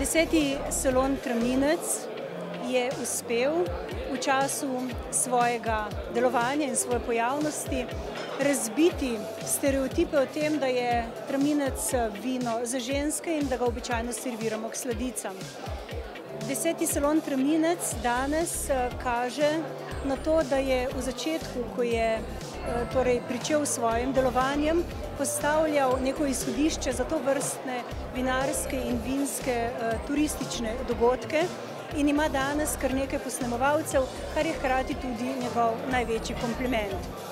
Deseti salon Traminec je uspel v času svojega delovanja in svoje pojavnosti razbiti stereotipe o tem, da je traminec vino za ženske in da ga običajno serviramo k sladicam. Deseti salon Traminec danes kaže na to, da je v začetku, ko je torej pričel s svojim delovanjem, postavljal neko izhodišče za to vrstne vinarske in vinske turistične dogodke in ima danes kar nekaj posnemovalcev, kar je hkrati tudi njegov največji kompliment.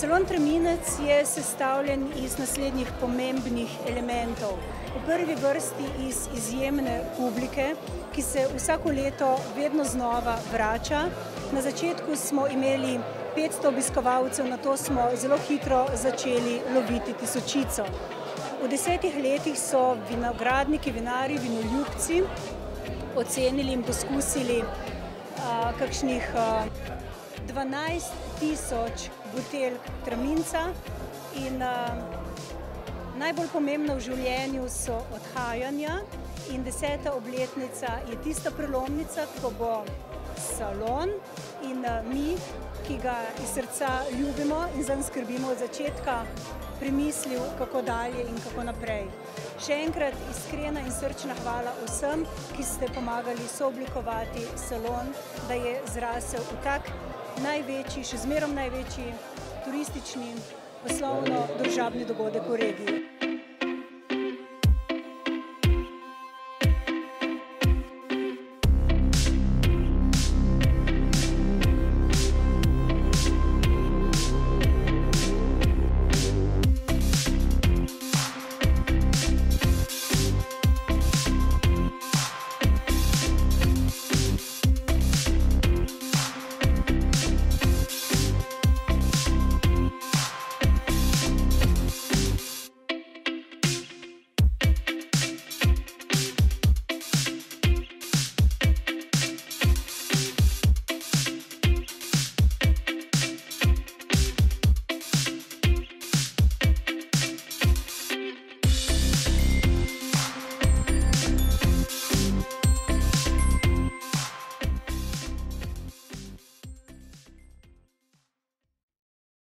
Salon Traminec je sestavljen iz naslednjih pomembnih elementov. V prvi vrsti iz izjemne publike, ki se vsako leto vedno znova vrača. Na začetku smo imeli petsto obiskovalcev, nato smo zelo hitro začeli loviti tisočico. V desetih letih so vinogradniki, vinarji, vinoljubci ocenili in poskusili kakšnih dvanajst tisoč buteljk Traminca in najbolj pomembna v življenju so odhajanja in deseta obletnica je tista prelomnica, ko bo salon in mi, ki ga iz srca ljubimo in zanj skrbimo od začetka, premislil, kako dalje in kako naprej. Še enkrat iskrena in srčna hvala vsem, ki ste pomagali sooblikovati salon, da je zrasel v tak največji, še zmerom največji turistični, poslovno družabni dogodek v regiji.